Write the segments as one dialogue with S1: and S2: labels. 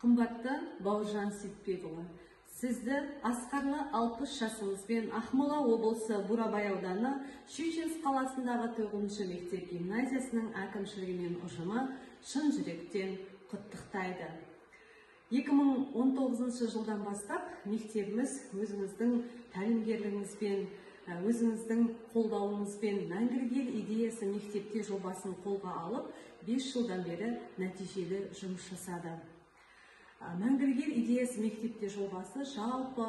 S1: қымбатты бауыржан сейітбекұлы сізді асқарлы 60 жасыңызбен ақмола облысы бурабай ауданы щучинск қаласындағы тоғызыншы мектеп гимназиясының әкімшілігі мен ұжымы шын жүректен құттықтайды. 2019 жылдан бастап мектебіміз өзіңіздің тәлімгерлігіңізбен өзіңіздің қолдауыңызбен мәңгілік ел идеясы мектепте жобасын қолға алып 5 жылдан бері нәтижелі жұмыс жасады. Мәңгілік ел идеясы мектепте жобасы жалпы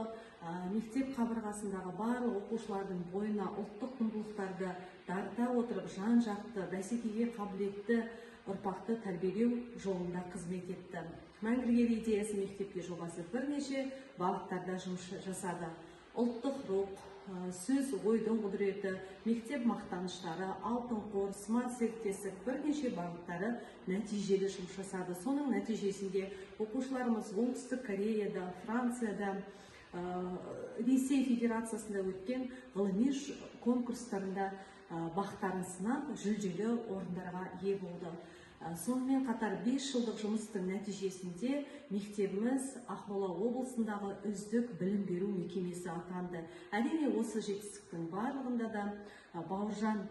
S1: мектеп қабырғасындағы барлық оқушылардың бойына ұлттық құндылықтарды дарыта отырып жан жақты бәсекеге қабілетті ұрпақты тәрбиелеу жолында қызмет етті. Мәңгілік ел идеясы мектепте жобасы бірнеше бағыттарда жұмыс жасады. Ұлттық рух сөз ойдың құдіреті мектеп мақтаныштары алтын қор смарт серіктестік бірнеше бағыттары нәтижелі жұмыс жасады. Соның нәтижесінде оқушыларымыз оңтүстік кореяда францияда ресей федерациясында өткен ғылыми конкурстарында бақтарын сынап жүлделі орындарға ие болды. Сонымен қатар 5 жылдық жұмыстың нәтижесінде мектебіміз ақмола облысындағы үздік білім беру мекемесі атанды. Әрине осы жетістіктің барлығында да бауыржан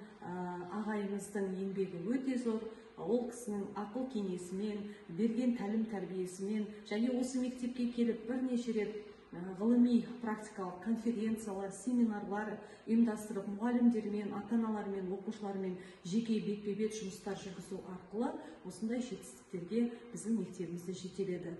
S1: ағайымыздың еңбегі өте зор. Ол кісінің ақыл кеңесімен берген тәлім тәрбиесімен және осы мектепке келіп бірнеше рет ғылыми практикалық конференциялар семинарлар ұйымдастырып мұғалімдермен ата аналармен оқушылармен жеке бетпе бет жұмыстар жүргізу арқылы осындай жетістіктерге біздің мектебімізді жетеледі.